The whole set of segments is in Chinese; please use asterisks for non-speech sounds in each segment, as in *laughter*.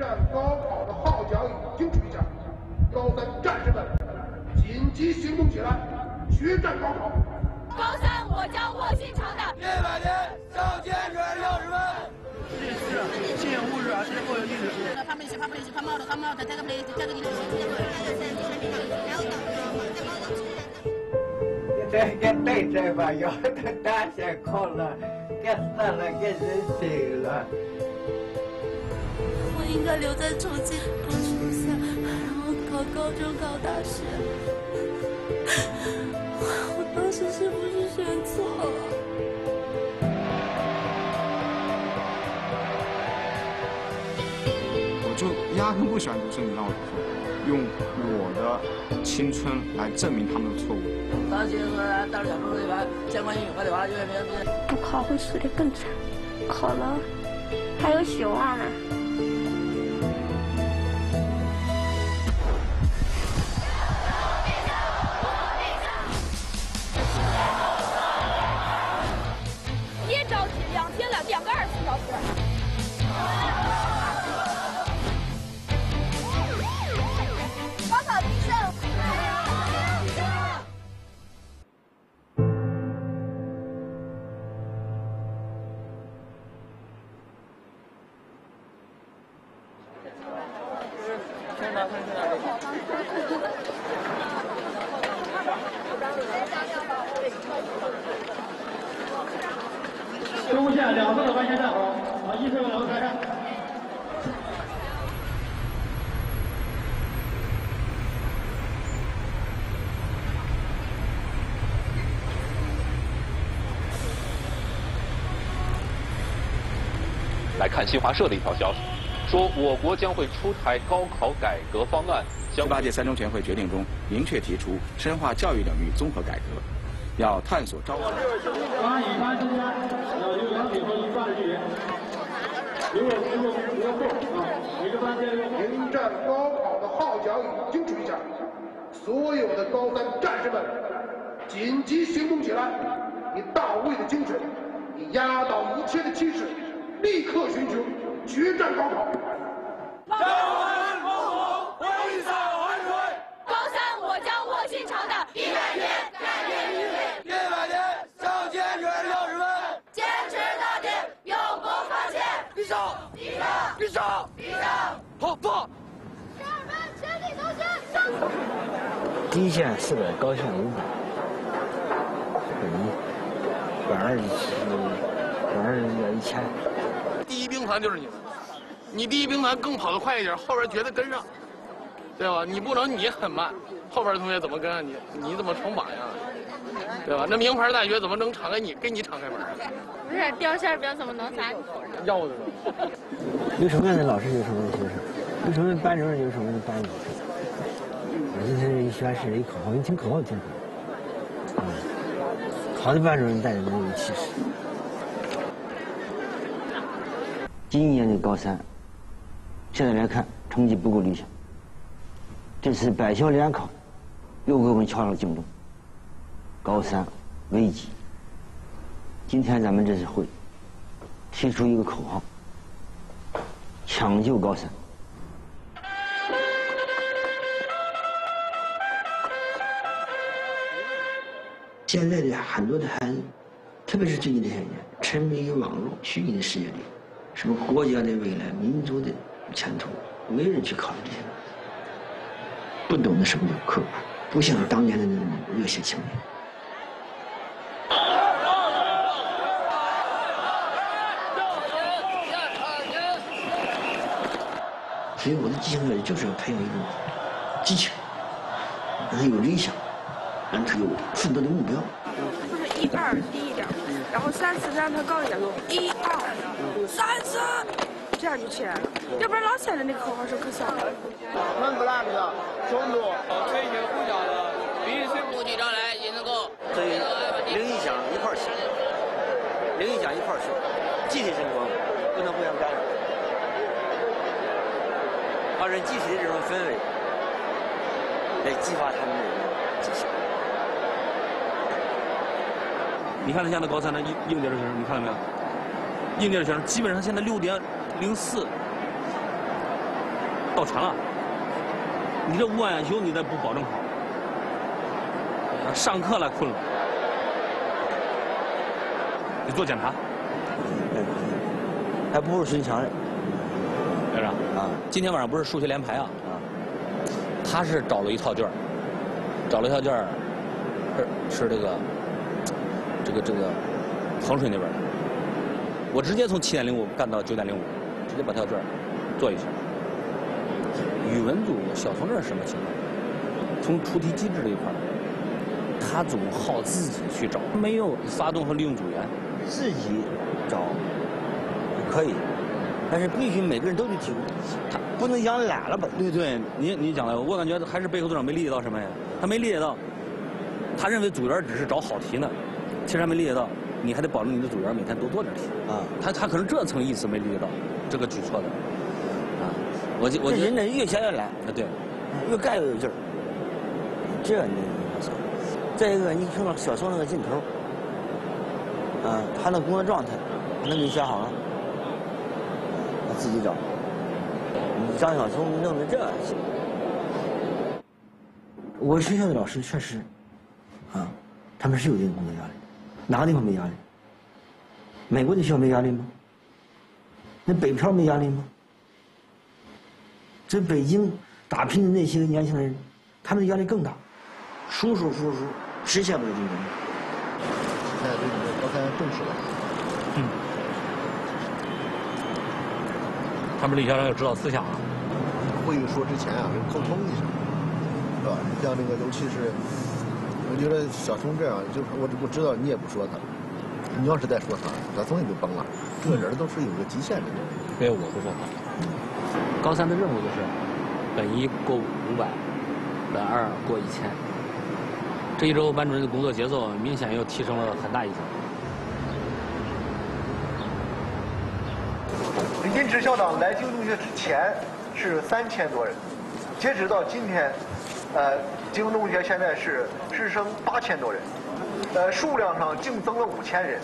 战高考的号角已经吹响，高三战士们，紧急行动起来，决战高考！高三，我将卧薪尝胆。一百天上千准六十分。这个没，这个历史。这个对这吧，要的大学考了，给死了，给人生了。应该留在重庆读初三，然后考高中、考大学。我当时是不是选错了？我就压根不喜欢读书，你让我读书，用我的青春来证明他们的错误。当时说当小朋友的话，监管英语课的话，因为没有。不考会死的更惨，考了还有希望呢。两侧的完全站好，啊，一侧两个开战。来看新华社的一条消息，说我国将会出台高考改革方案。十八届三中全会决定中明确提出，深化教育领域综合改革，要探索招。班与班之间要有两米和一半的距离。如果如果不要过啊，每个班间迎战高考的号角已经吹响，所有的高三战士们，紧急行动起来！以大卫的精神，以压倒一切的气势，立刻寻求决战高考！高三，我将卧薪尝胆。一百天，改变命运。一百天上千准六十分。坚持到底，永不放弃。必胜！必胜！必胜！必胜！好，做！十二班全体同学上！第一线四百，高线五百，本一，本二是本二要一千。第一兵团就是你们，你第一兵团更跑得快一点，后边绝对跟上，对吧？你不能你很慢，后边的同学怎么跟上你？你怎么成榜样？对吧？那名牌大学怎么能敞开你给你敞开门啊？不是掉馅饼怎么能砸你头上？要的。有什么样的老师有什么样的学生，有什么班主任有什么样的班主任。我今天一宣誓一口号，你听口号听口号。好的班主任带着那种气势。今年的高三，现在来看成绩不够理想。这次百校联考，又给我们敲了警钟。高三危机。今天咱们这次会提出一个口号：抢救高三。现在的很多的孩子，特别是最近这些年，沉迷于网络虚拟的世界里，什么国家的未来、民族的前途，没人去考虑这些，不懂得什么叫刻苦，不像当年的那种热血青年。所以我的激情教育就是要培养一种激情，让他有理想，让他有奋斗的目标。不是一二低一点，然后三四让它高一点，一二三四，这样就起来了。要不然老显得那个口号是可小了。闷不烂的，中度，吹学呼叫的，必须不提上来也能够。所以领一响一块儿响，领一响一块儿响，集体生活不能互相干扰。把人集体的这种氛围来激发他们的激情。你看他，现在高三的应应届的学生，你看到没有？应届的学生基本上现在六点零四，到全了，你这午安休你再不保证好，上课了困了，你做检查，还不如孙强呢。院长啊，今天晚上不是数学联排啊？啊，他是找了一套卷找了一套卷是是这个这个这个衡水那边。我直接从七点零五干到九点零五，直接把这套卷做一下。语文组小聪这是什么情况？从出题机制这一块，他总好自己去找，没有发动和利用组员。自己找可以，但是必须每个人都去提供，他不能养懒了吧？对对，你你讲的，我感觉还是背后组长没理解到什么呀？他没理解到，他认为组员只是找好题呢，其实还没理解到，你还得保证你的组员每天多做点题啊。他他可能这层意思没理解到，这个举措的啊。我就我这人呢越想越懒，啊对，越干越有劲儿。这你我操！再一个，你看到小宋那个劲头，啊，他那工作状态，那你想好了，他自己找。你张小松弄得这行。我学校的老师确实，啊，他们是有这个工作压力，哪个地方没压力？美国的学校没压力吗？那北漂没压力吗？在北京打拼的那些年轻人，他们的压力更大，舒舒服服，实现不了竞争。现在对你们高三重视了。嗯。他们李校长有指导思想啊。会议说之前啊，沟通一下，是吧？像那个，尤其是，我觉得小聪这样，就是我我知道你也不说他，你要是再说他，小聪也就崩了。这个人都是有个极限的。因为我不说他。高三的任务就是本一过五百，本二过一千。这一周班主任的工作节奏明显又提升了很大一层。李金池校长来京中学之前是三千多人，截止到今天，呃，京中学现在是师生八千多人，呃，数量上净增了五千人。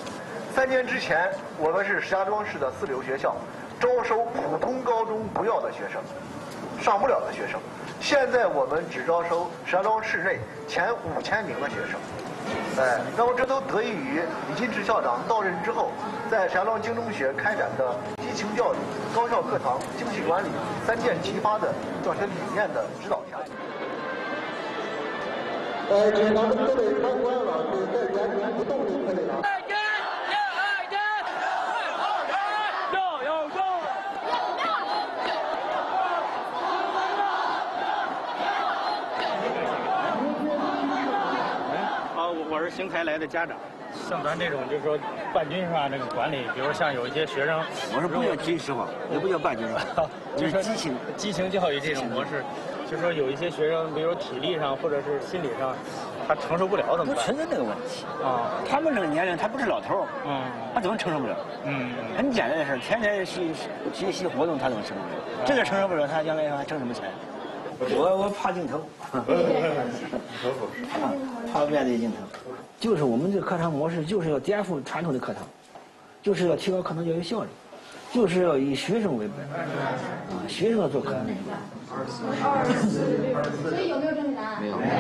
三年之前，我们是石家庄市的四流学校，招收普通高中不要的学生，上不了的学生。现在我们只招收石家庄市内前五千名的学生，哎，那么这都得益于李金池校长到任之后，在石家庄金中学开展的激情教育、高效课堂、精细管理三箭齐发的教学理念的指导下。呃，请咱们各位参观老师在原地不动就可以了。我是邢台来的家长，像咱这种就是说半军上这个管理，比如像有一些学生，我是不叫军事化，也不叫半军化，就是激情激情教育这种模式，就是说有一些学生，比如体力上或者是心理上，他承受不了怎么办？不存在这个问题啊，他们这个年龄他不是老头儿，嗯，他怎么承受不了？嗯，很简单的事天天学学习活动他怎么承受不了？这个承受不了，他将来还挣什么钱？我我怕镜头，*laughs* 怕怕面对镜头，就是我们这个课堂模式就是要颠覆传统的课堂，就是要提高课堂教学效率，就是要以学生为本，啊，学生要做课堂领所以有没有正确答案？没有。没有。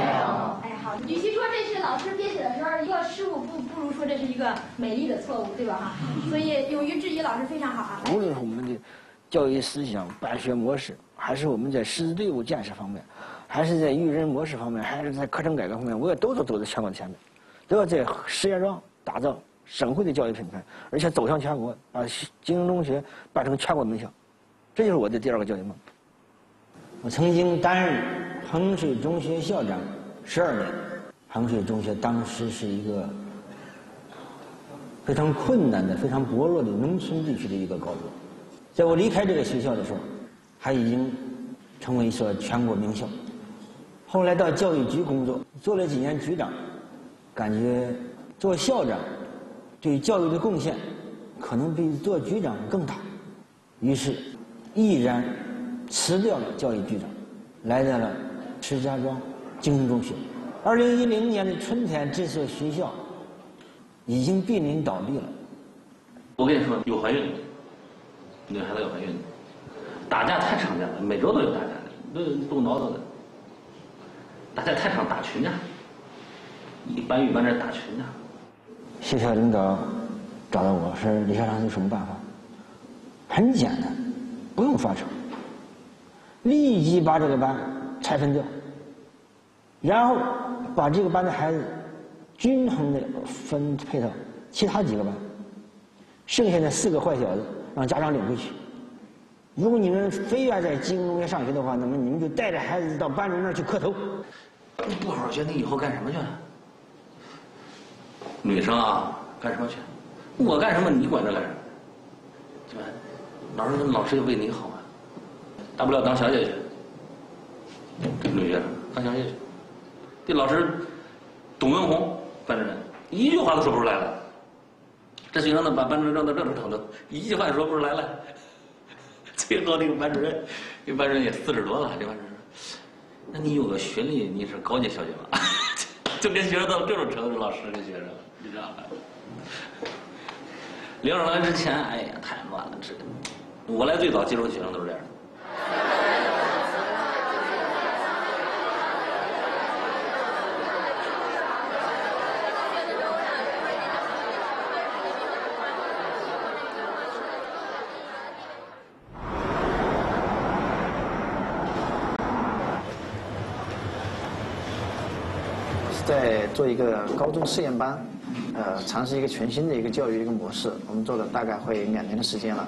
哎，好，与其说这是老师编写的时候一个失误，不不如说这是一个美丽的错误，对吧？哈，所以勇于质疑老师非常好啊。无论是我们的教育思想、办学模式。还是我们在师资队伍建设方面，还是在育人模式方面，还是在课程改革方面，我也都是走在全国的前面，都要在石家庄打造省会的教育品牌，而且走向全国，把金融中学办成全国名校，这就是我的第二个教育梦。我曾经担任衡水中学校长十二年，衡水中学当时是一个非常困难的、非常薄弱的农村地区的一个高中，在我离开这个学校的时候。他已经成为一所全国名校。后来到教育局工作，做了几年局长，感觉做校长对教育的贡献可能比做局长更大，于是毅然辞掉了教育局长，来到了石家庄精英中学。二零一零年的春天，这所学校已经濒临倒闭了。我跟你说，有怀孕的，女孩子有怀孕的。打架太常见了，每周都有打架的，都动刀子的。打架太常打群架，一班与班这打群架。学校领导找到我说：“李校长有什么办法？”很简单，不用发愁，立即把这个班拆分掉，然后把这个班的孩子均衡的分配到其他几个班，剩下的四个坏小子让家长领回去。如果你们非要在金工学上学的话，那么你们就带着孩子到班主任那儿去磕头。不好好学，你以后干什么去？女生啊，干什么去？我干什么，你管着干什么？对吧？老师，老师也为你好啊，大不了当小姐去。女学生当小姐去，这老师董文红班主任一句话都说不出来了。这学生呢，把班主任扔到这种程度，一句话也说不出来了。*laughs* 最后那个班主任，这班主任也四十多了，这班主任。那你有个学历，你是高级小姐吧？*laughs* *laughs* 就跟学生到这种程度，老师跟学生，你知道吧？领导来之前，哎呀，太乱了，这我来最早接触学生都是这样的。在做一个高中试验班，呃，尝试一个全新的一个教育一个模式。我们做了大概会两年的时间了。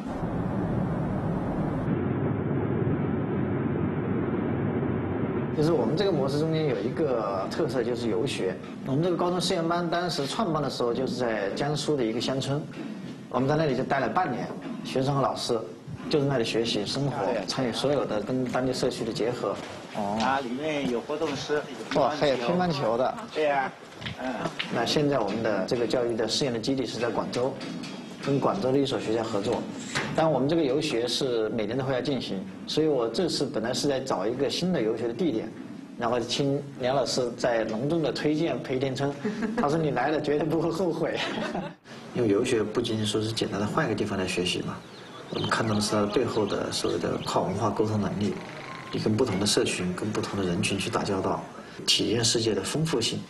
就是我们这个模式中间有一个特色，就是游学。我们这个高中试验班当时创办的时候，就是在江苏的一个乡村，我们在那里就待了半年，学生和老师就在那里学习生活，参与所有的跟当地社区的结合。哦，它里面有活动室，哇，还有乒乓球的。对呀，嗯。那现在我们的这个教育的试验的基地是在广州，跟广州的一所学校合作。但我们这个游学是每年都会要进行，所以我这次本来是在找一个新的游学的地点，然后听梁老师在隆重的推荐裴田村，*laughs* 他说你来了绝对不会后悔。*laughs* 因为游学不仅仅说是简单的换一个地方来学习嘛，我们看到的是它背后的所谓的跨文化沟通能力。你跟不同的社群、跟不同的人群去打交道，体验世界的丰富性，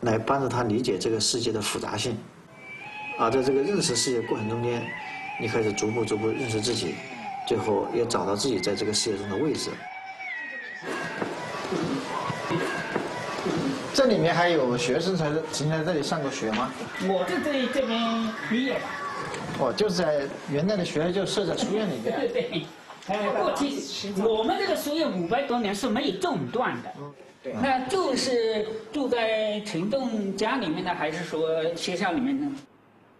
来帮助他理解这个世界的复杂性。啊，在这个认识世界过程中间，你开始逐步逐步认识自己，最后也找到自己在这个世界中的位置。这里面还有学生才曾经在这里上过学吗？我是在这边毕业的。哦，就是在原来的学校就设在书院里面。对 *laughs* 对。哎，过去我们这个书院五百多年是没有中断的。对。那就是住在陈栋家里面呢，还是说学校里面呢？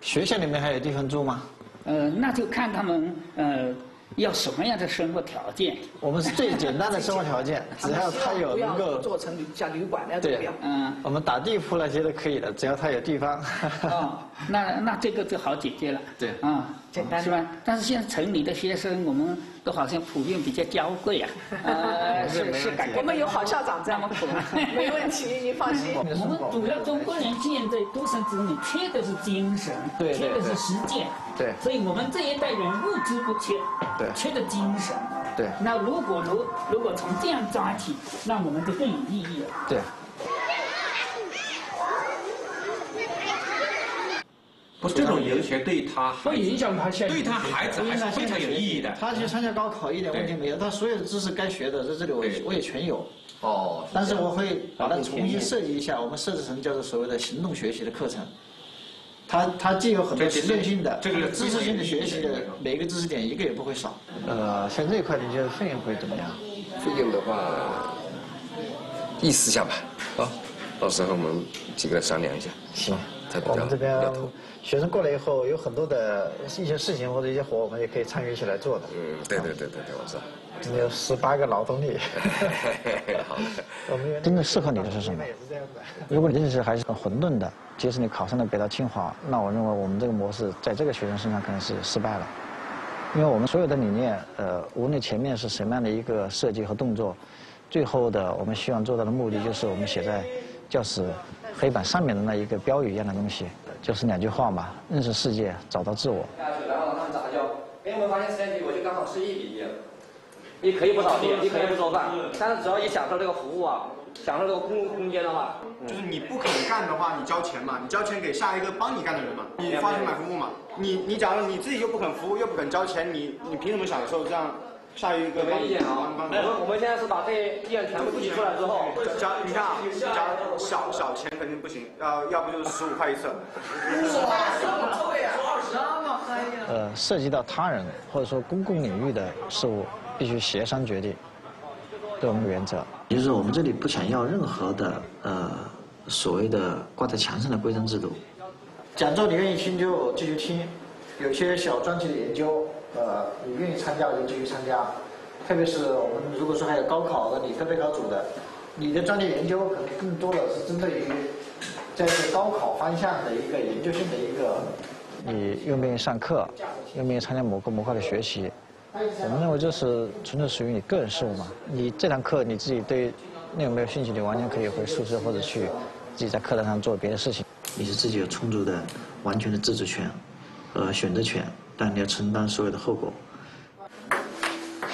学校里面还有地方住吗？呃，那就看他们呃要什么样的生活条件。我们是最简单的生活条件，*laughs* 只要他有能够做成像旅馆那样对，嗯，我们打地铺那些都可以的，只要他有地方。哦，那那这个就好解决了。*laughs* 对。啊，简单是吧？但是现在城里的学生，我们都好像普遍比较娇贵啊。*laughs* 呃，是是感觉。我们有好校长在吗？*laughs* 没问题，你放心。我们主要中国人现在独生子女缺的是精神，缺的是实践。对。所以我们这一代人物质不缺，对，缺的精神。对。那如果如如果从这样抓起，那我们就更有意义了。对。不，这种游学对他会影响他现对他孩子还是非常有意义的。他去参加高考一点问题没有，他所有的知识该学的在这里我我也全有。哦。但是我会把它重新设计一下，我们设置成叫做所谓的行动学习的课程。它它既有很多实践性的、这个知识性的学习的，每一个知识点一个也不会少。呃，像这一块，你觉得费用会怎么样？费用的话，意思下吧，啊，到时候我们几个人商量一下。行，才比较我们这边学生过来以后，有很多的一些事情或者一些活，我们也可以参与一起来做的。嗯，对对对对对，我知道。真的有十八个劳动力。*laughs* *laughs* 我们真正适合你的是什么？如果你认识还是很混沌的，即使你考上了北大清华，那我认为我们这个模式在这个学生身上可能是失败了，因为我们所有的理念，呃，无论前面是什么样的一个设计和动作，最后的我们希望做到的目的就是我们写在教室黑板上面的那一个标语一样的东西，就是两句话嘛：认识世界，找到自我。然后他们咋教？给你们发现实验题，我就刚好是一比一。你可以不扫地，你可以不做饭，但是只要你享受这个服务啊，享受这个公共空间的话，就是你不肯干的话，你交钱嘛，你交钱给下一个帮你干的人嘛，你花钱买服务嘛。你你假如你自己又不肯服务，又不肯交钱，你你凭什么享受这样下一个？没意见啊。我们我们现在是把这些意见全部提出来之后，加你看啊，加小小钱肯定不行，要要不就是十五块一次。呃，涉及到他人或者说公共领域的事务，必须协商决定，这是我们的原则。也就是说，我们这里不想要任何的呃所谓的挂在墙上的规章制度。讲座你愿意听就继续听，有些小专题的研究，呃，你愿意参加就继续参加。特别是我们如果说还有高考的理科备考组的，你的专题研究可能更多的是针对于在这个高考方向的一个研究性的一个。你愿不愿意上课？愿不愿意参加某个模块的学习？我们认为这是纯粹属于你个人事务嘛。你这堂课你自己对内容没有兴趣，你完全可以回宿舍或者去自己在课堂上做别的事情。你是自己有充足的、完全的自主权和选择权，但你要承担所有的后果。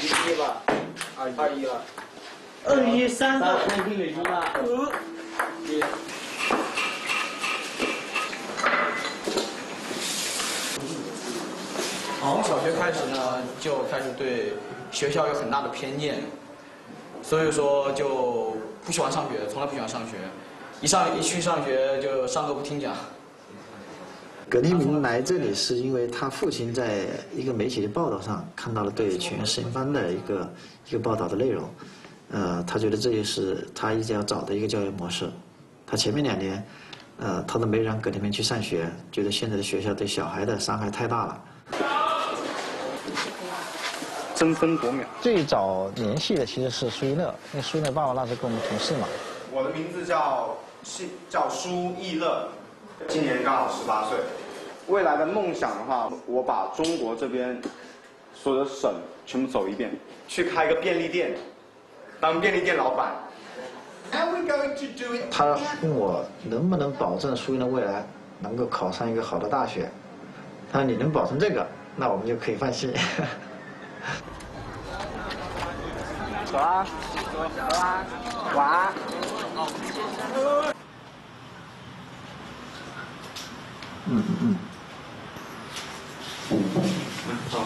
一一吧，二二一了，二一三个，三听累积吧，一。从小学开始呢，就开始对学校有很大的偏见，所以说就不喜欢上学，从来不喜欢上学，一上一去上学就上课不听讲。葛立明来这里是因为他父亲在一个媒体的报道上看到了对全员实验班的一个一个报道的内容，呃，他觉得这也是他一直要找的一个教育模式。他前面两年，呃，他都没让葛立明去上学，觉得现在的学校对小孩的伤害太大了。争分夺秒。最早联系的其实是苏一乐，因为苏一乐爸爸那时候跟我们同事嘛。我的名字叫姓叫苏一乐，今年刚好十八岁。未来的梦想的话，我把中国这边所有的省全部走一遍，去开个便利店，当便利店老板。他问我能不能保证苏英的未来能够考上一个好的大学，他说你能保证这个，那我们就可以放心。走啊，走啊，玩。嗯嗯嗯。走。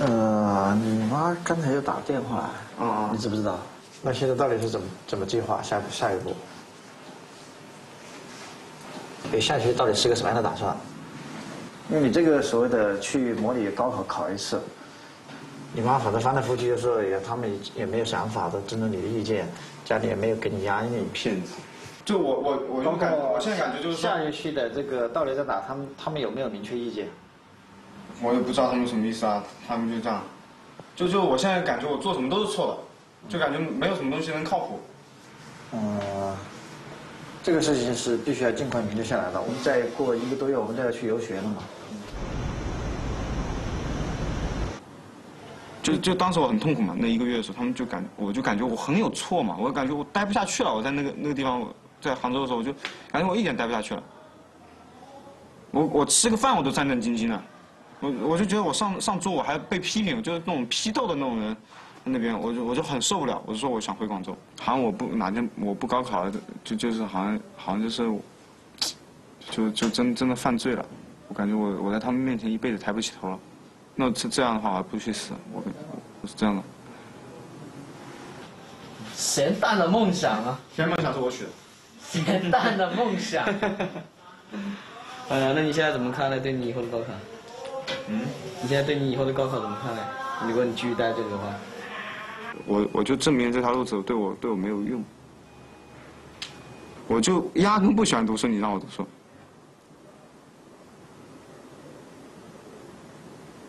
呃，你妈刚才又打电话，啊，你知不知道？那现在到底是怎么怎么计划下下一步？你下学期到底是个什么样的打算？因为你这个所谓的去模拟高考考一次，你妈反正翻来覆去就说也他们也没有想法，都尊重你的意见，家里也没有给你压力。骗子！就我我我就感我现在感觉就是下学期的这个到底在哪？他们他们有没有明确意见？我也不知道他们什么意思啊，他们就这样，就就我现在感觉我做什么都是错的，就感觉没有什么东西能靠谱。嗯。这个事情是必须要尽快明确下来的。我们再过一个多月，我们就要去游学了嘛。就就当时我很痛苦嘛，那一个月的时候，他们就感，我就感觉我很有错嘛，我感觉我待不下去了。我在那个那个地方，在杭州的时候，我就感觉我一点待不下去了。我我吃个饭我都战战兢兢的，我我就觉得我上上桌我还被批评，就是那种批斗的那种人。那边我就我就很受不了，我就说我想回广州。好像我不哪天我不高考了，就就是好像好像就是，就就真真的犯罪了。我感觉我我在他们面前一辈子抬不起头了。那这这样的话，我还不去死。我我是这样的。咸淡的梦想啊！咸梦想是我许的。咸淡的梦想。*laughs* 呃，那你现在怎么看呢？对你以后的高考？嗯？你现在对你以后的高考怎么看呢？如果你继续待这里的话？我我就证明这条路走对我对我没有用，我就压根不喜欢读书，你让我读书，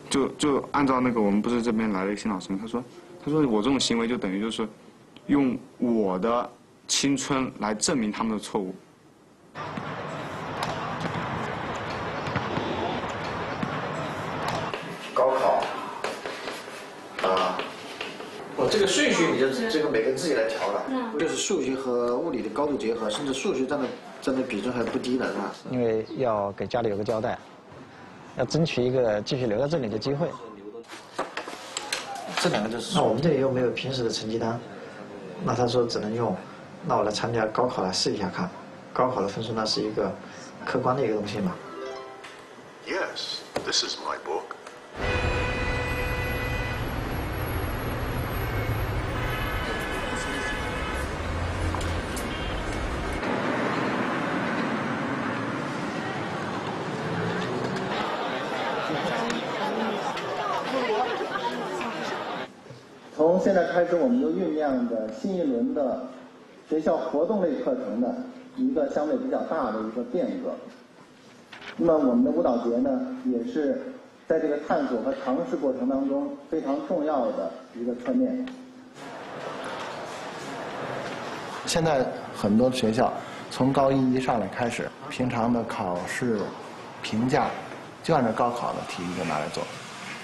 就就按照那个我们不是这边来了一个新老师吗，他说他说我这种行为就等于就是用我的青春来证明他们的错误。高考啊，我这个顺序你就这个每个人自己来调了，就是数学和物理的高度结合，甚至数学占的占的比重还不低呢，是吧？因为要给家里有个交代，要争取一个继续留在这里的机会。这两个就是。那我们这里又没有平时的成绩单，那他说只能用，那我来参加高考来试一下看，高考的分数那是一个客观的一个东西嘛。Yes, this is my book. 从现在开始，我们就酝酿着新一轮的学校活动类课程的一个相对比较大的一个变革。那么，我们的舞蹈节呢，也是在这个探索和尝试过程当中非常重要的一个侧面。现在很多学校从高一一上来开始，平常的考试评价就按照高考的题就拿来做，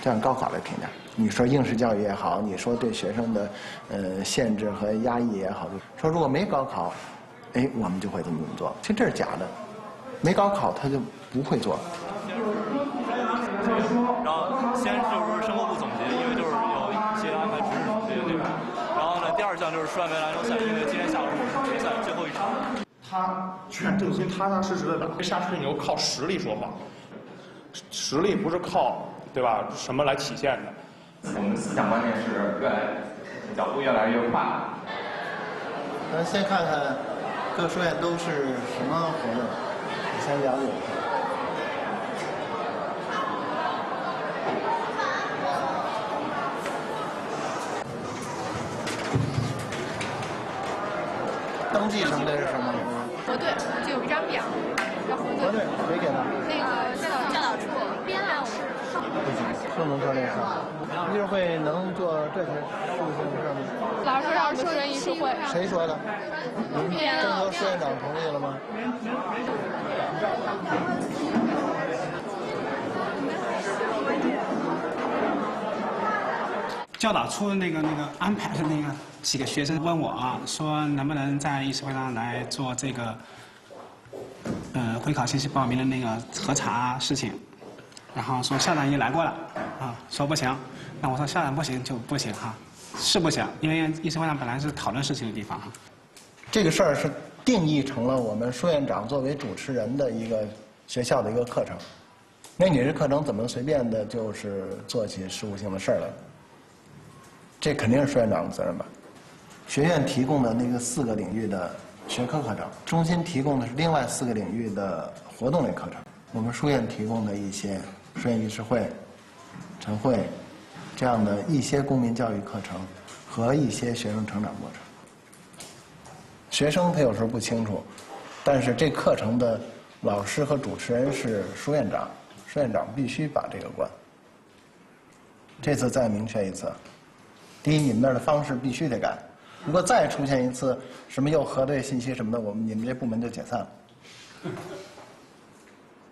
就按高考来评价。你说应试教育也好，你说对学生的呃限制和压抑也好，说如果没高考，哎，我们就会这么怎么做。其实这是假的，没高考他就不会做。然后先就是生活部总结，因为就是有一些安排知识这些内容。然后呢，第二项就是书院杯篮球赛，因为今天下午是决赛最后一场。他全正心踏踏实实的打，下水牛靠实力说话，实力不是靠对吧什么来体现的。我们的思想观念是越来脚步越来越快。咱先看看各书院都是什么活动，先了解一下。登记什么的是什么？核对，就有一张表，要核对。核对，谁给的？那个。不能做这事儿。理事会能做这些事情的事吗？老师让说人议事会。谁说的？您征求书院长同意了吗？教导处的那个那个安排的那个几个学生问我啊，说能不能在议事会上来做这个，呃，会考信息报名的那个核查事情，然后说校长已经来过了，啊，说不行。那我说校长不行就不行哈，是不行，因为议事会上本来是讨论事情的地方哈。这个事儿是定义成了我们书院长作为主持人的一个学校的一个课程，那你这课程怎么随便的就是做起事务性的事儿来？这肯定是书院长的责任吧？学院提供的那个四个领域的学科课程，中心提供的是另外四个领域的活动类课程，我们书院提供的一些书院议事会、晨会。这样的一些公民教育课程和一些学生成长过程，学生他有时候不清楚，但是这课程的老师和主持人是书院长，书院长必须把这个关。这次再明确一次，第一，你们那儿的方式必须得改，如果再出现一次什么又核对信息什么的，我们你们这部门就解散了。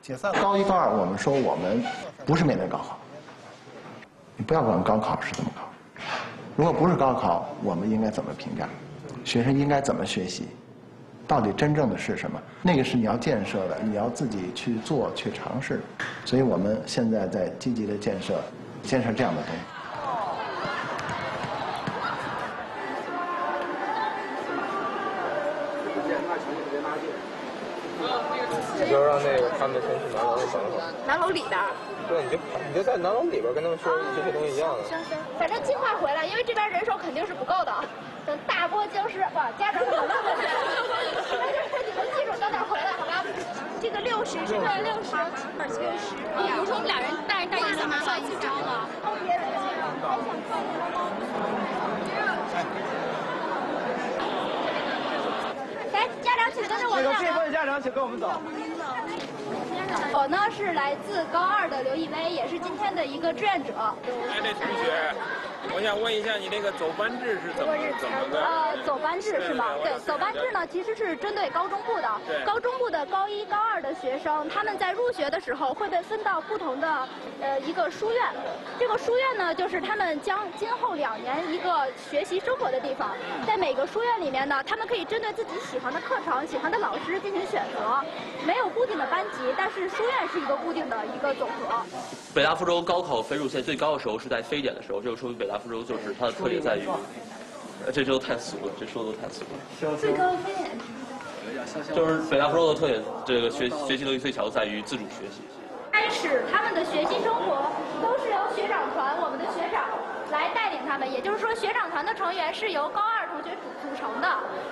解散。高一高二，我们说我们不是面对高考。你不要管高考是怎么考，如果不是高考，我们应该怎么评价？学生应该怎么学习？到底真正的是什么？那个是你要建设的，你要自己去做、去尝试。所以我们现在在积极的建设，建设这样的东西。先去南楼等会儿。南楼里边。对，你就你就在南楼里边跟他们说这些东西一样的。行行，反正尽快回来，因为这边人手肯定是不够的。等大波僵尸，哇，家长们都回来了。你们记住早点回来，好吧？这个六十是吧？六十，二七十。比如说我们俩人带带一下马上一起招了。别人来，家长请跟着我们。这个这波的家长请跟我们走。我呢是来自高二的刘亦威，也是今天的一个志愿者。哎，那同学，我想问一下，你那个走班制是怎么怎么个？呃，走班制是吗？对，走班制呢，其实是针对高中部的。对高中部的高一、高二的学生，他们在入学的时候会被分到不同的呃一个书院。这个书院呢，就是他们将今后两年一个学习生活的地方。在每个书院里面呢，他们可以针对自己喜欢的课程、喜欢的老师进行选择，没有固定的班级，但是书院是一个固定的一个总和。北大附中高考分数线最高的时候是在非典的时候，这就说明北大附中就是它的特点在于，呃，这都太俗了，这说的都太俗了。最高分就是北大附中的特点，这个学学习能力最强在于自主学习。开始他们的学习生活都是由学长团，我们的学长来带领他们，也就是说，学长团的成员是由高二同学组成的。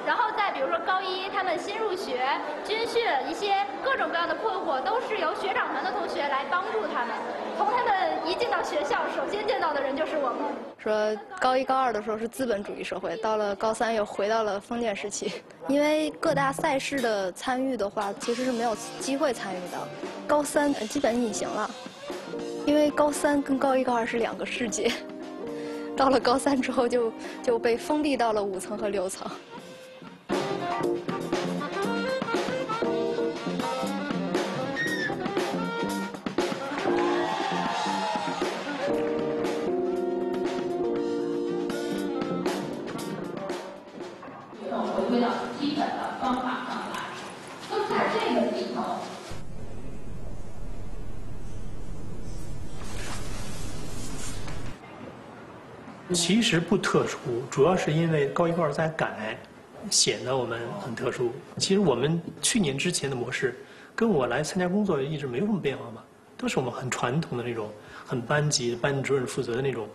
然后再比如说高一，他们新入学、军训一些各种各样的困惑，都是由学长团的同学来帮助他们。从他们一进到学校，首先见到的人就是我们。说高一高二的时候是资本主义社会，到了高三又回到了封建时期。因为各大赛事的参与的话，其实是没有机会参与的。高三基本隐形了，因为高三跟高一高二是两个世界。到了高三之后就就被封闭到了五层和六层。其实不特殊，主要是因为高一高二在改，显得我们很特殊。其实我们去年之前的模式，跟我来参加工作一直没有什么变化嘛，都是我们很传统的那种，很班级班主任负责的那种。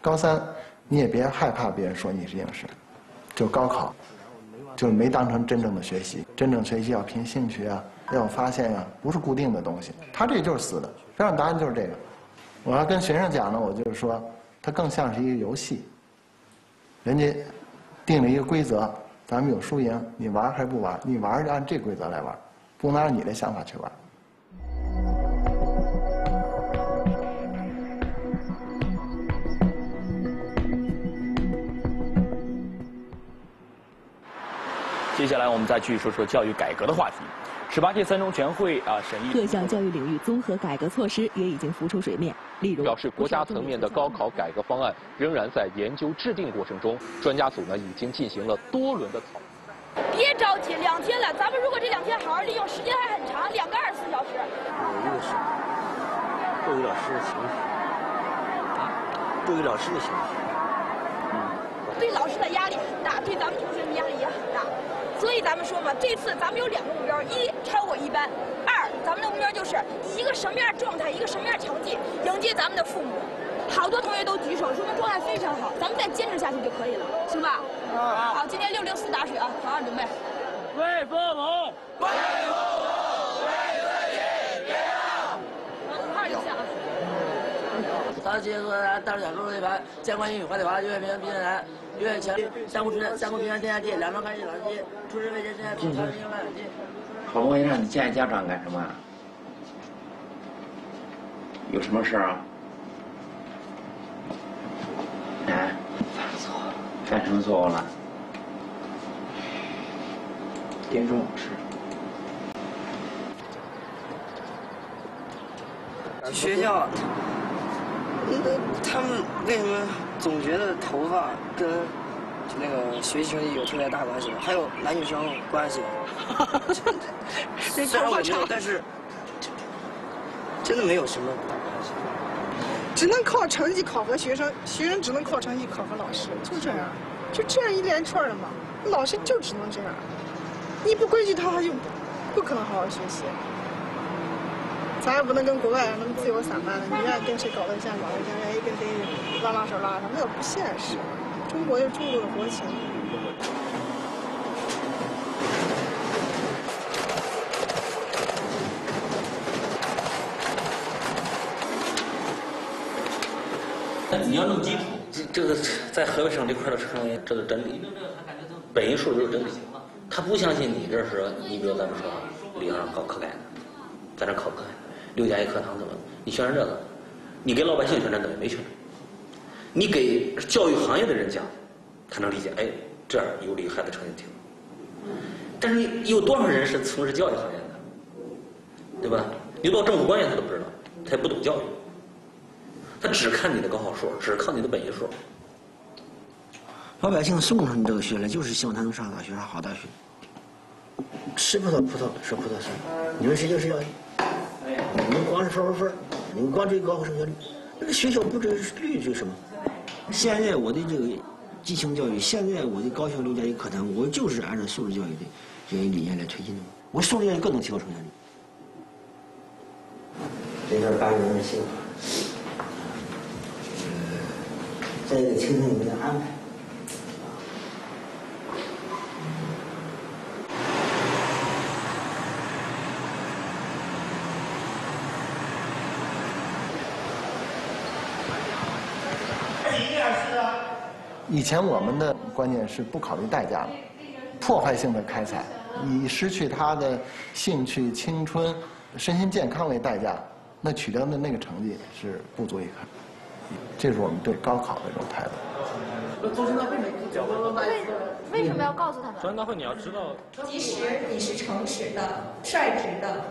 高三你也别害怕别人说你是应试，就高考，就是没当成真正的学习。真正学习要凭兴趣啊，要发现啊、不是固定的东西。他这就是死的，标准答案就是这个。我要跟学生讲呢，我就是说，它更像是一个游戏。人家定了一个规则，咱们有输赢，你玩还是不玩？你玩就按这规则来玩，不能按你的想法去玩。接下来我们再继续说说教育改革的话题。十八届三中全会啊审议各项教育领域综合改革措施也已经浮出水面，例如表示国家层面的高考改革方案仍然在研究制定过程中，专家组呢已经进行了多轮的讨论。别着急，两天了，咱们如果这两天好好利用，时间还很长，两个二十四小时。有一个是对于老师的情绪，对于老师的情绪，对老师的压力很大，对咱们同学的压力。所以咱们说嘛，这次咱们有两个目标：一超过一班；二咱们的目标就是以一个什么样状态、一个什么样成绩迎接咱们的父母。好多同学都举手说明状态非常好，咱们再坚持下去就可以了，行吧？好，今天六零四打水啊，好好准备。为父母，为父母，为自己，别让。五号就下啊。早上七点多，大陆讲中一班，监管英语、话题娃、岳平、毕建南、岳强、相互之间、相互平安天下地，两方开心老师出师未捷身下平常心万万金。好不容易让你见家长干什么？有什么事儿啊？哎，犯错，犯什么错误了？点中老师。学校，嗯，他们为什么总觉得头发跟那个学习成绩有特别大关系？还有男女生关系？*laughs* 虽然我没有，但是真的没有什么大关系。只能靠成绩考核学生，学生只能靠成绩考核老师，就这样，就这样一连串的嘛。老师就只能这样，你不规矩他，他就不可能好好学习。咱也不能跟国外人那么自由散漫的，你愿意跟谁搞对象搞对象，愿意跟谁拉拉手拉手，那个不现实。中国有中国的国情。你要弄基础，这这个在河北省这块的成为这个真理，本因数就是真理。他不相信你这是，你比如咱们说理论上搞课改的，在这考课，六加一课堂怎么？你宣传这个，你给老百姓宣传等于没宣传。你给教育行业的人讲，他能理解，哎，这儿有利于孩子成绩提高。但是有多少人是从事教育行业的，对吧？你到政府官员他都不知道，他也不懂教育，他只看你的高考数，只看你的本息数。老百姓送上你这个学来，就是希望他能上大学，上好大学。吃葡萄葡萄说葡萄酸，你们谁就是要？你们光是分分分，你们光追高考升学率，那个学校不追率追什么？现在我的这个激情教育，现在我的高校六加一课堂，我就是按照素质教育的这些理念来推进的。我素质教育更能提高成绩率。这事办的人辛苦，呃，在这个青春里面的安排。以前我们的观念是不考虑代价的，破坏性的开采，以失去他的兴趣、青春、身心健康为代价，那取得的那个成绩是不足以看。这是我们对高考的一种态度。为为什么要告诉他们？中央大会你要知道，即使你是诚实的、率直的，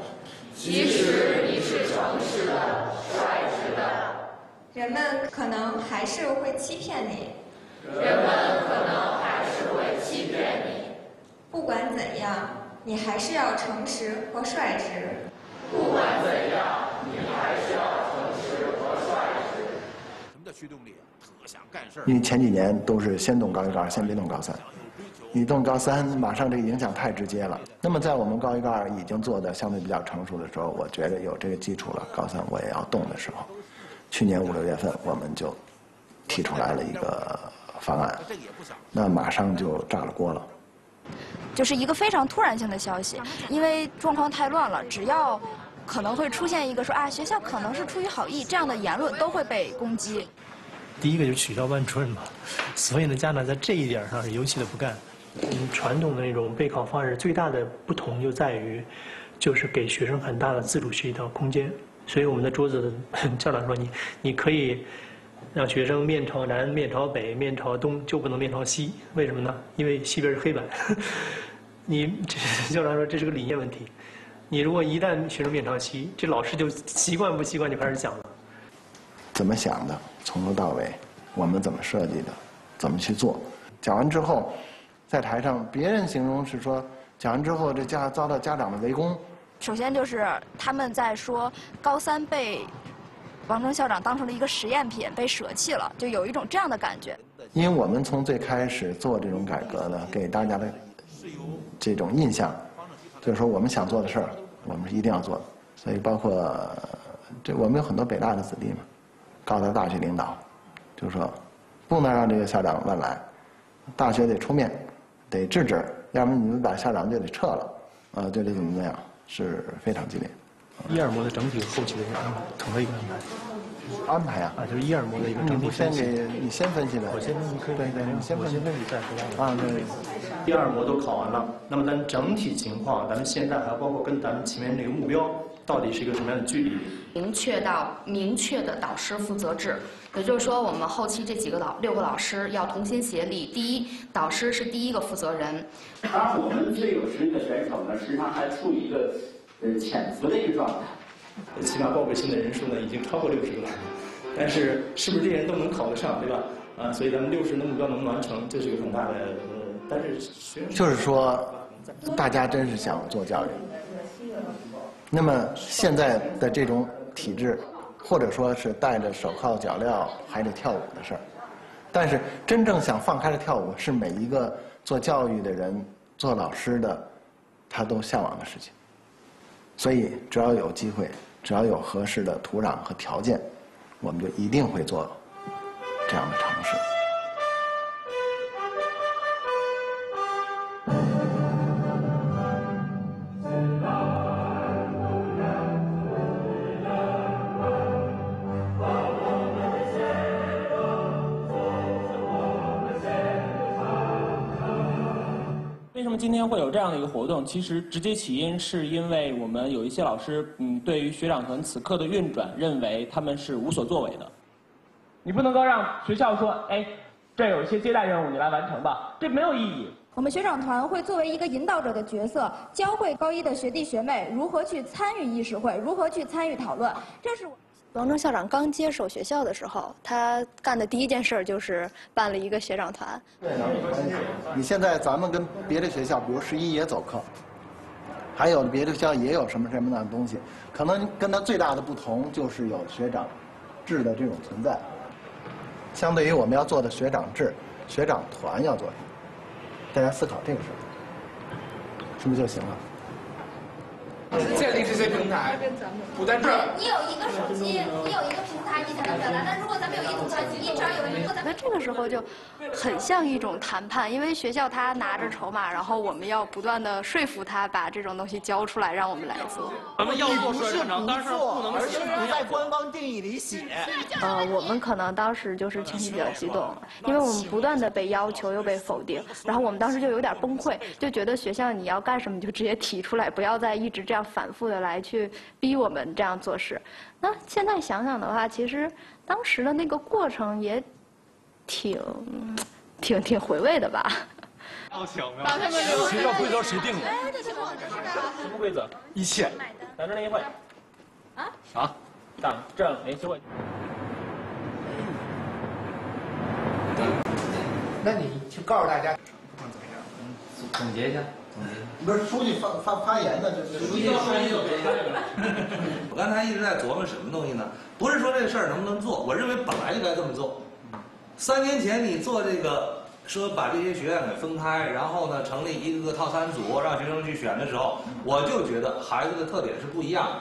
即使你是诚实的、率直的，人们可能还是会欺骗你。人们可能还是会欺骗你。不管怎样，你还是要诚实和率直。不管怎样，你还是要诚实和率直。什么叫驱动力啊？特想干事因为前几年都是先动高一高二，先别动高三。你动高三，马上这个影响太直接了。那么在我们高一高二已经做的相对比较成熟的时候，我觉得有这个基础了，高三我也要动的时候，去年五六月份我们就提出来了一个。方案，那马上就炸了锅了。就是一个非常突然性的消息，因为状况太乱了，只要可能会出现一个说啊，学校可能是出于好意这样的言论，都会被攻击。第一个就取消班主任嘛，*laughs* 所以呢，家长在这一点上是尤其的不干。嗯，传统的那种备考方式最大的不同就在于，就是给学生很大的自主学习的空间。所以我们的桌子校长说你，你可以。让学生面朝南、面朝北、面朝东，就不能面朝西，为什么呢？因为西边是黑板。*laughs* 你校长说这是个理念问题。你如果一旦学生面朝西，这老师就习惯不习惯就开始讲了。怎么想的？从头到尾，我们怎么设计的？怎么去做？讲完之后，在台上别人形容是说，讲完之后这家遭到家长的围攻。首先就是他们在说高三被。王征校长当成了一个实验品，被舍弃了，就有一种这样的感觉。因为我们从最开始做这种改革呢，给大家的这种印象，就是说我们想做的事儿，我们是一定要做的。所以包括这，我们有很多北大的子弟嘛，告诉大学领导，就是说不能让这个校长乱来，大学得出面，得制止，要不你们把校长就得撤了，啊，就得怎么怎么样，是非常激烈。一二模的整体后期的一个安排，统的一个安排。安排啊？啊，就是一二模的一个整体分析。你先分析的。我先分析，可以。对对，你先分析分析再说。啊，对。一二模都考完了，那么咱整体情况，咱们现在还包括跟咱们前面那个目标，到底是一个什么样的距离？明确到明确的导师负责制，也就是说，我们后期这几个老六个老师要同心协力。第一，导师是第一个负责人。当然我们最有实力的选手呢，实际上还处于一个。呃，潜伏的一个状态，起码报备新的人数呢已经超过六十个，但是是不是这些人都能考得上，对吧？啊，所以咱们六十的目标能不能完成，这是一个很大的呃，但是学生就是说，大家真是想做教育，那么现在的这种体制，或者说是戴着手铐脚镣还得跳舞的事儿，但是真正想放开了跳舞，是每一个做教育的人、做老师的，他都向往的事情。所以，只要有机会，只要有合适的土壤和条件，我们就一定会做这样的尝试。今天会有这样的一个活动，其实直接起因是因为我们有一些老师，嗯，对于学长团此刻的运转，认为他们是无所作为的。你不能够让学校说，哎，这有一些接待任务，你来完成吧，这没有意义。我们学长团会作为一个引导者的角色，教会高一的学弟学妹如何去参与议事会，如何去参与讨论。这是王峥校长刚接手学校的时候，他干的第一件事就是办了一个学长团。你现在咱们跟别的学校，比如十一也走课，还有别的学校也有什么什么样的东西，可能跟他最大的不同就是有学长制的这种存在。相对于我们要做的学长制，学长团要做什么？大家思考这个事，是不是就行了？建立这些平台，不在这儿。你有一个手机，你有一个平台，你才能表达。但如果咱们有一组团，你只要有一个，咱那这个时候就很像一种谈判，因为学校他拿着筹码，然后我们要不断的说服他把这种东西交出来，让我们来做。咱们要做社长，但是不能写，不在官方定义里写。呃，我们可能当时就是情绪比较激动，因为我们不断的被要求又被否定，然后我们当时就有点崩溃，就觉得学校你要干什么你就直接提出来，不要再一直这样反复的来去逼我们这样做事。那现在想想的话，其实当时的那个过程也挺挺挺回味的吧。好巧妙！把他们学校规则谁定的？什么规则？一切。党政联谊会。啊？啥？党政联谊会。那你去告诉大家，怎么样总结一下。不是出去发发发言的，就是书记发言就别我刚才一直在琢磨什么东西呢？不是说这事儿能不能做，我认为本来就该这么做。三年前你做这个，说把这些学院给分开，然后呢成立一个个套餐组，让学生去选的时候，我就觉得孩子的特点是不一样的。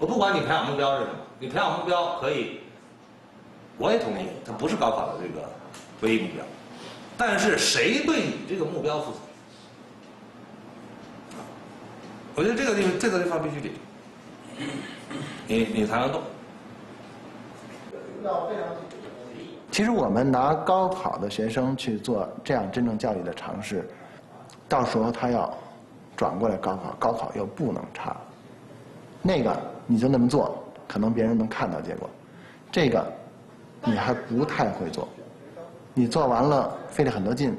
我不管你培养目标是什么，你培养目标可以，我也同意，它不是高考的这个唯一目标，但是谁对你这个目标负责？我觉得这个地方，这个地方必须得，你你才能动。其实我们拿高考的学生去做这样真正教育的尝试，到时候他要转过来高考，高考又不能差。那个你就那么做，可能别人能看到结果；这个你还不太会做，你做完了费了很多劲，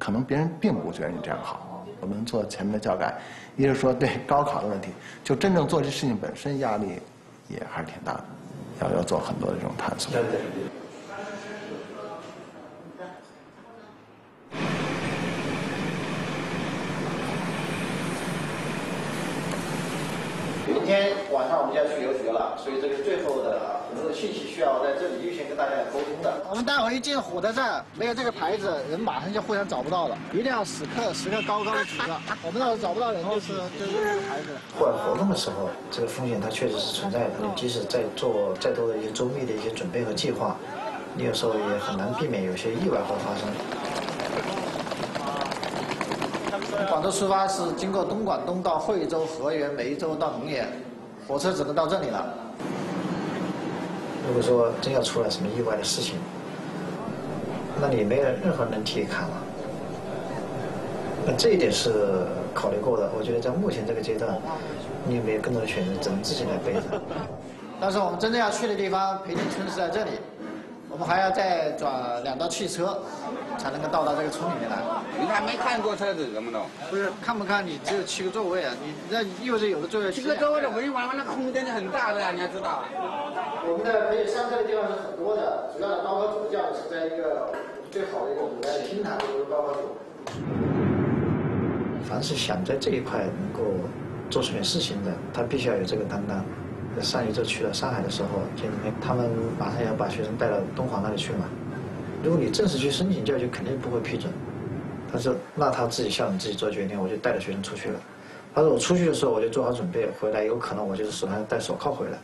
可能别人并不觉得你这样好。我们做前面的教改，一是说对高考的问题，就真正做这事情本身压力也还是挺大的，要要做很多的这种探索。天晚上我们就要去留学了，所以这个最后的很多的信息需要在这里预先跟大家沟通的。我们待会一进火车站，没有这个牌子，人马上就互相找不到了。一定要时刻时刻高高的举着，*laughs* 我们要是找不到人，就是就是这个牌子。户外活动的时候，这个风险它确实是存在的。你即使在做再多的一些周密的一些准备和计划，你有时候也很难避免有些意外会发生。从广州出发是经过东莞东到惠州、河源、梅州到龙岩，火车只能到这里了。如果说真要出了什么意外的事情，那你没有任何能替看了。那这一点是考虑过的。我觉得在目前这个阶段，你有没有更多的选择，只能自己来背着。*laughs* 但是我们真正要去的地方，培训村是在这里，我们还要再转两道汽车，才能够到达这个村里面来。你还没看过车子怎么弄？不是看不看？你只有七个座位啊，你那意味着有的座位七个座位的委婉，那空间就很大的呀，你要知道。我们的可以上车的地方是很多的，主要的高考组教育是在一个最好的一个舞台平台的一个高考组。凡是想在这一块能够做出点事情的，他必须要有这个担当。上一周去了上海的时候，就他们马上要把学生带到东华那里去嘛。如果你正式去申请教育，肯定不会批准。他说：“那他自己校长自己做决定，我就带着学生出去了。”他说：“我出去的时候我就做好准备，回来有可能我就是手上戴手铐回来。”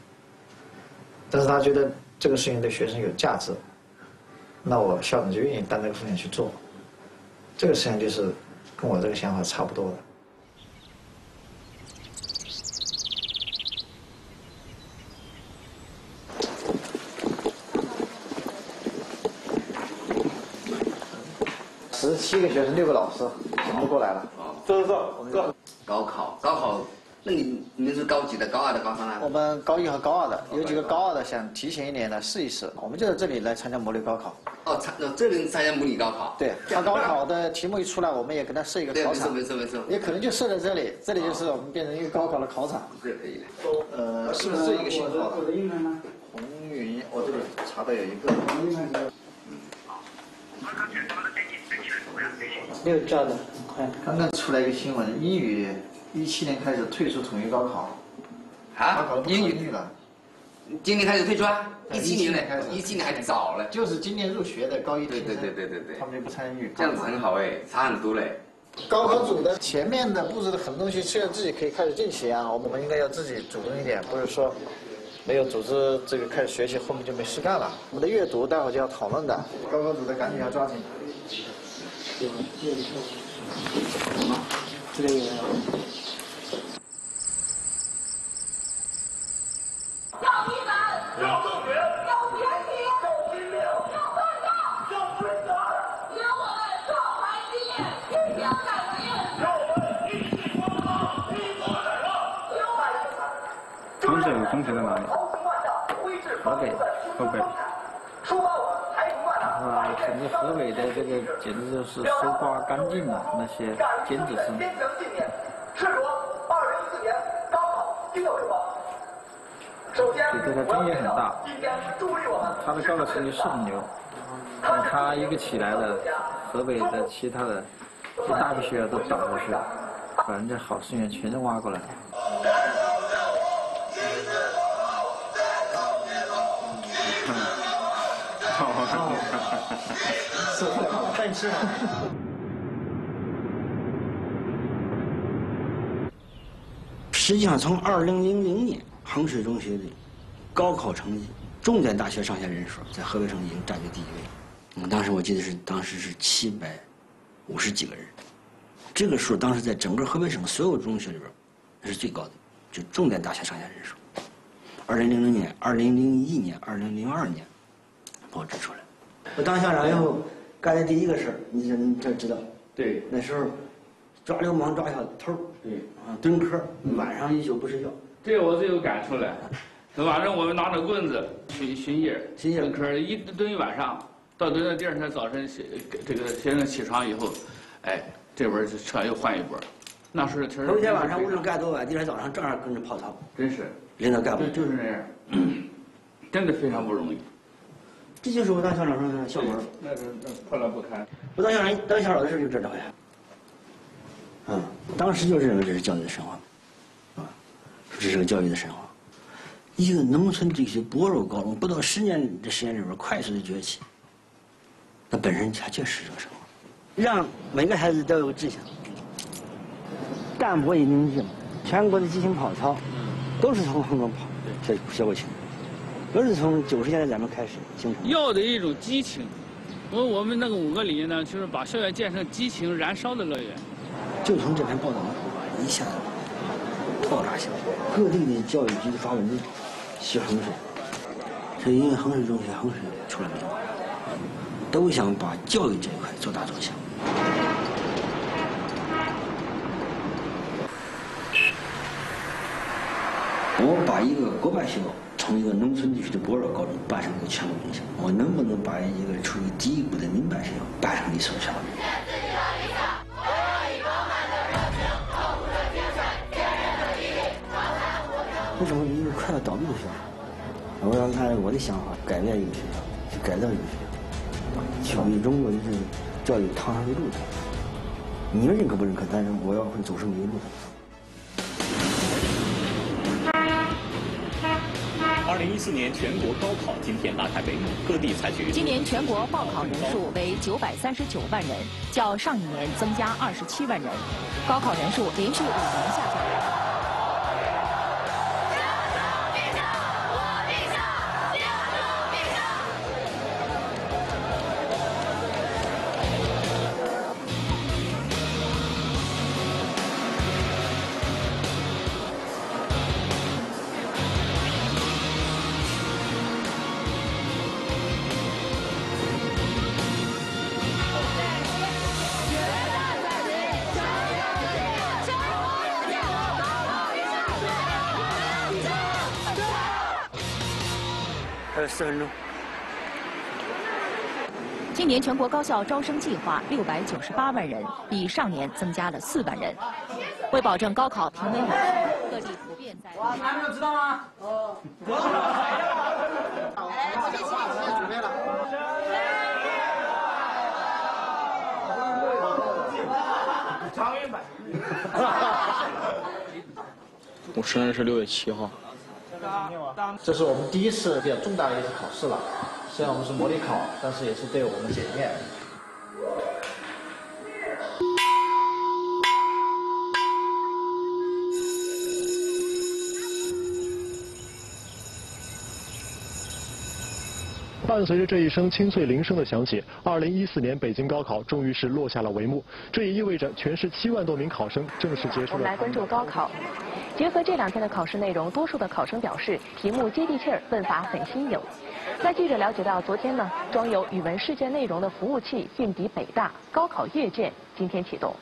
但是他觉得这个事情对学生有价值，那我校长就愿意担这个风险去做。这个实际上就是跟我这个想法差不多的。七个学生，六个老师，全部过来了。走走走。高考，高考那你你们是高几的、高二的、高三的？我们高一和高二的，有几个高二的想提前一年来试一试，我们就在这里来参加模拟高考。哦，参哦这里参加模拟高考。对，他高考的题目一出来，我们也给他设一个考场。没错没错没错。也可能就设在这里，这里就是我们变成一个高考的考场。这可以的。呃，是不是这一个信号？红云，我这里查到有一个。没有叫的。很快，刚刚出来一个新闻，英语一七年开始退出统一高考。啊？英语了。今年开始退出啊？一七年开始，一七年还早了。就是今年入学的高一对对对对对对。他们就不参与。这样子很好哎，差很多嘞。高考组的前面的布置的很多东西，虽然自己可以开始进行啊，我们应该要自己主动一点，不是说没有组织这个开始学习，后面就没事干了。我们的阅读待会就要讨论的，高考组的赶紧要抓紧。这个有没有？要你们，要正确，要坚定，要拼命，要办到，要准则，给我们壮怀激烈，坚强敢为，让我们一起光芒，一起闪亮，有爱。中学有中学在哪里？河北，河北。啊，整个河北的这个简直就是搜刮干净了那些尖子生。是说，二零一四年高考定有什么？首先，对这个争议很大。他的高考成绩是很牛，但他一个起来了，河北的其他的一大批学校都倒过去，把人家好生源全都挖过来了。带你吃啥？实际上，从二零零零年衡水中学的高考成绩，重点大学上下人数在河北省已经占据第一位。嗯，当时我记得是当时是七百五十几个人，这个数当时在整个河北省所有中学里边，那是最高的，就重点大学上下人数。二零零零年、二零零一年、二零零二年，报纸出来。我当校长以后干的第一个事儿，你这你这知道？对，那时候抓流氓、抓小偷，对，啊，蹲科，晚上一宿不睡觉。这个我最有感触了。晚上我们拿着棍子巡巡夜，巡夜蹲科，一蹲一晚上，到蹲到第二天早晨起，这个学生起床以后，哎，这边车又换一波。那时候天头天晚上屋里干多晚，第二天早上照样跟着跑操。真是，领导干部就是那样，*clears throat* 真的非常不容易。这就是我当校长时候的校门。那是那破烂不堪。我当校长当校长的时候就知道呀。嗯，当时就认为这是教育的神话，啊，这是个教育的神话。一个农村地区薄弱高中，不到十年的时间里边快速的崛起，那本身它确实是个神话。让每个孩子都有志向，淡泊也宁静。全国的激情跑操，都是从衡中跑，这学过去。都是从九十年代咱们开始形成。要的一种激情，我我们那个五个理念呢，就是把校园建设激情燃烧的乐园。就从这篇报道一下子爆炸性，各地的教育局的发文字写衡水，是因为衡水中学衡水出了名，都想把教育这一块做大做强。我把一个国办学校从一个农村地区的薄弱高中办成一个全国名校，我能不能把一个处于低谷的民办学校办成一所全国名校？为什么一个快要倒闭的学校，我要按我的想法改变一个学校，去改造一个学校，去为中国就是教育趟上的路的。你们认可不认可？但是我要会走上一路的。二零一四年全国高考今天拉开帷幕，各地采取。今年全国报考人数为九百三十九万人，较上一年增加二十七万人，高考人数连续五年下降。今年全国高校招生计划六百九十八万人，比上年增加了四万人。为保证高考平稳有序，各地普遍在。哇，男朋友知道吗？哦。来，我这几点题准备了。长运版。我生日是六月七号。这是我们第一次比较重大的一次考试了。虽然我们是模拟考，但是也是对我们检验。伴随着这一声清脆铃声的响起，二零一四年北京高考终于是落下了帷幕。这也意味着全市七万多名考生正式结束了。我们来关注高考。结合这两天的考试内容，多数的考生表示题目接地气儿，问法很新颖。那记者了解到，昨天呢，装有语文试卷内容的服务器运抵北大，高考阅卷今天启动。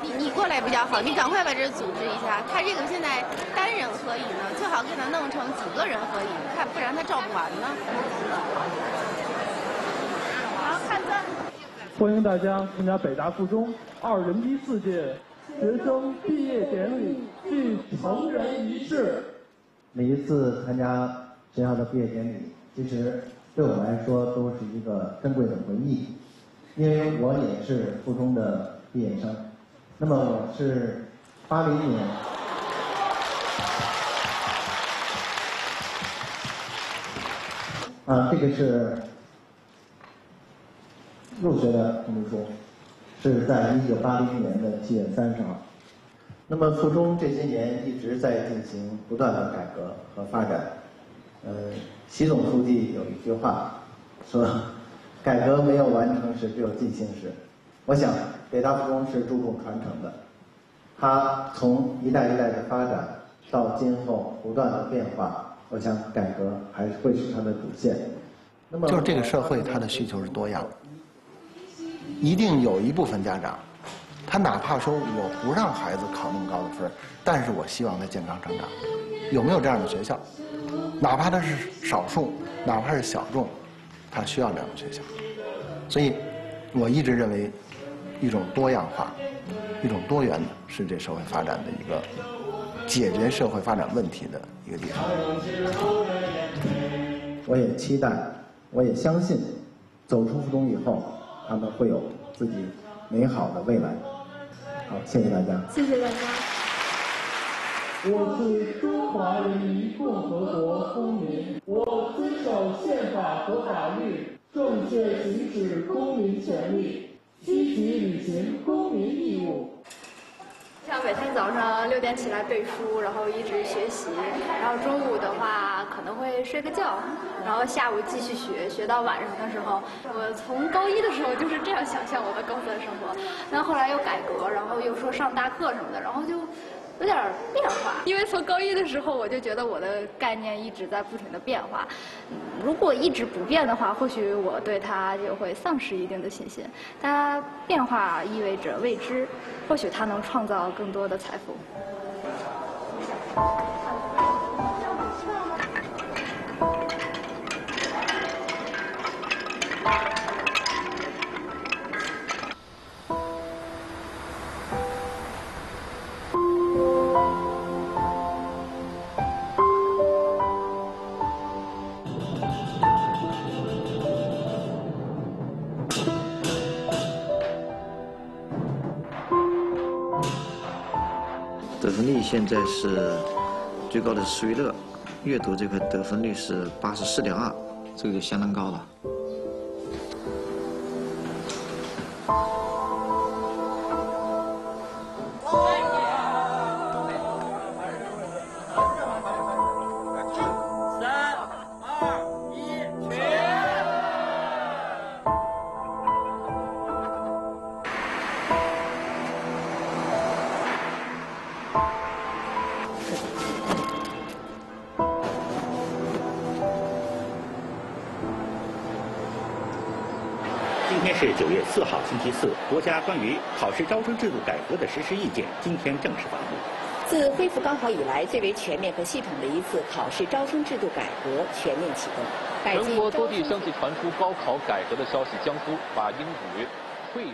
你你过来比较好，你赶快把这组织一下。他这个现在单人合影呢，最好给他弄成几个人合影，看不然他照不完呢。好，看着。欢迎大家参加北大附中二零一四届。学生毕业典礼暨成人仪式。每一次参加学校的毕业典礼，其实对我来说都是一个珍贵的回忆，因为我也是附中的毕业生。那么我是八零年，啊，这个是入学的通知书。是在一九八零年的七月三十号。那么附中这些年一直在进行不断的改革和发展。呃，习总书记有一句话说：“改革没有完成时，只有进行时。”我想北大附中是注重传承的。它从一代一代的发展到今后不断的变化，我想改革还是会是它的主线。那么就是这个社会它的需求是多样的。一定有一部分家长，他哪怕说我不让孩子考那么高的分但是我希望他健康成长。有没有这样的学校？哪怕他是少数，哪怕是小众，他需要这样的学校。所以，我一直认为，一种多样化、一种多元的，是这社会发展的一个解决社会发展问题的一个地方。我也期待，我也相信，走出附中以后。他们会有自己美好的未来。好，谢谢大家。谢谢大家。我是中华人民共和国公民，我遵守宪法和法律，正确行使公民权利，积极履行公民义务。像每天早上六点起来背书，然后一直学习，然后中午的话可能会睡个觉，然后下午继续学，学到晚上的时候。我从高一的时候就是这样想象我的高三生活，那后来又改革，然后又说上大课什么的，然后就。有点变化，因为从高一的时候我就觉得我的概念一直在不停的变化，如果一直不变的话，或许我对它就会丧失一定的信心。它变化意味着未知，或许它能创造更多的财富。得分率现在是最高的是思维乐，阅读这块得分率是八十四点二，这个就相当高了。家关于考试招生制度改革的实施意见今天正式发布。自恢复高考以来，最为全面和系统的一次考试招生制度改革全面启动。全国多地相继传出高考改革的消息，江苏把英语退